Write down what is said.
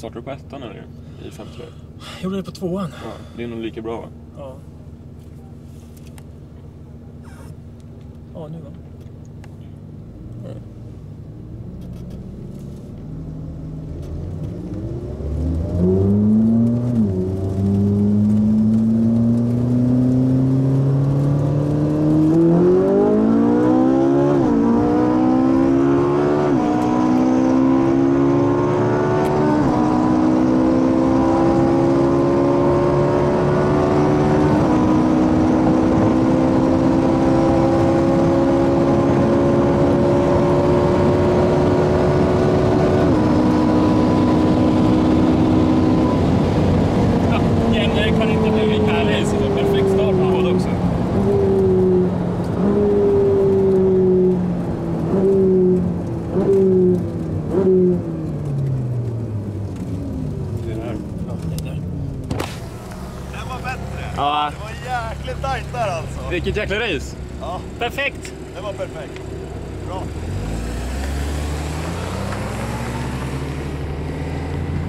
Startar du på ettan eller i femte? Jag gjorde det på tvåan. Ja, det är nog lika bra va? Ja. Ja, nu va? Ja, Jenny kan inte bli lika race. Det är perfekt start på båda också. Det där. Ja, det där. Den var bättre. Ja, Det var jäkligt tajt där alltså. vilket jäkla race. Ja, Perfekt! det var perfekt. Bra.